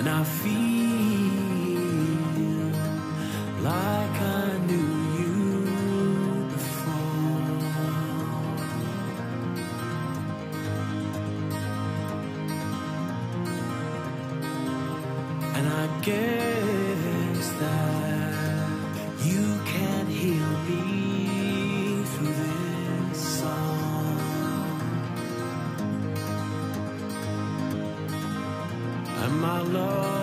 and I feel like I knew you before. And I guess that My love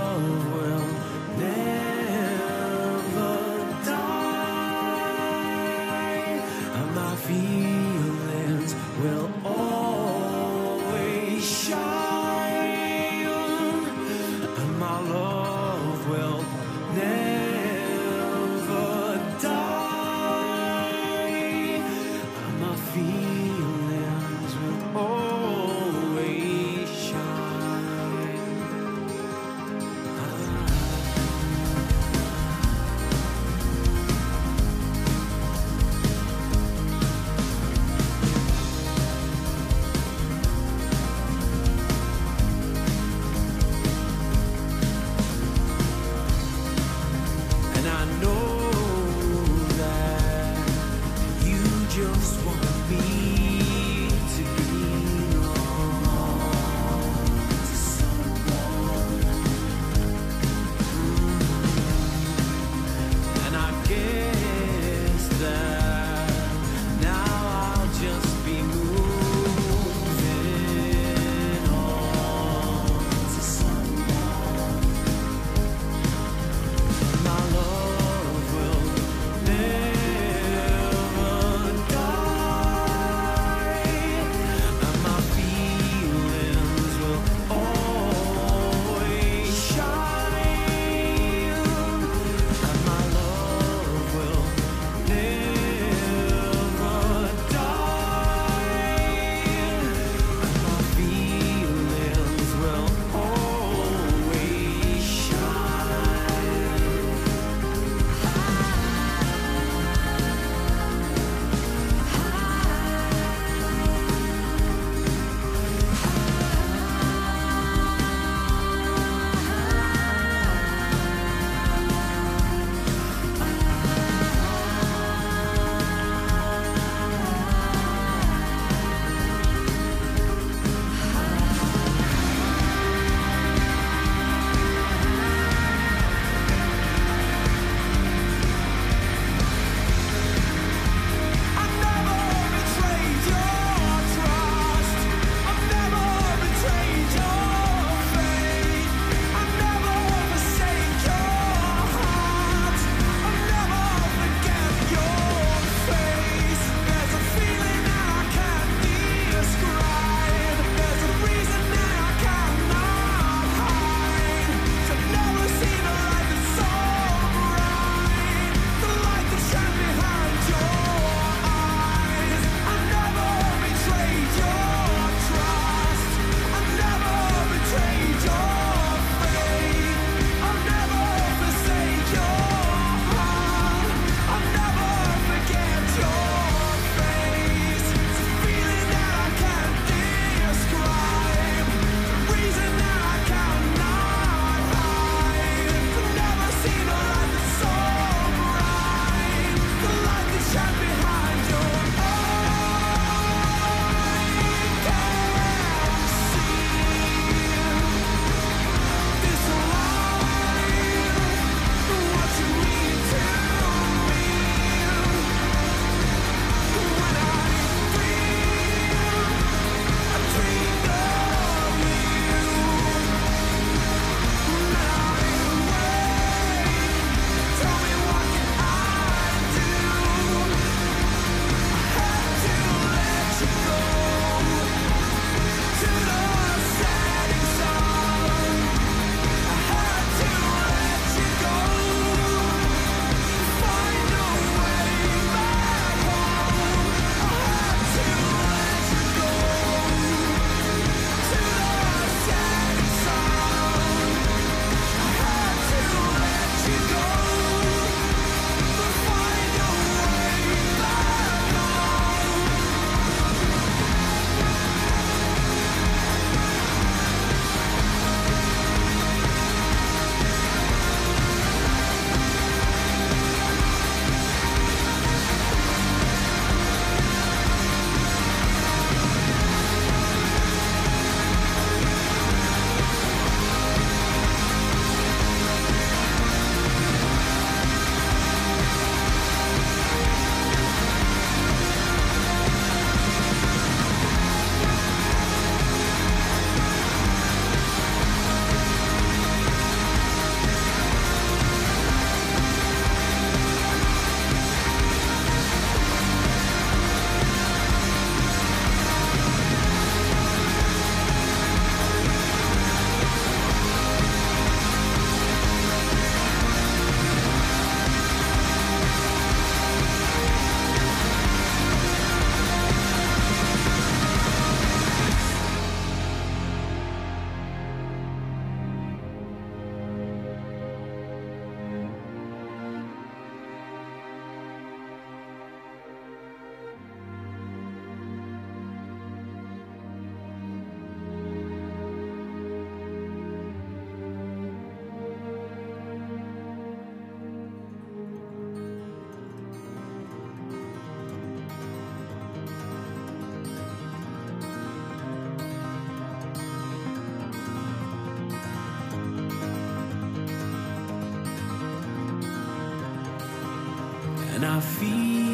and I feel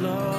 love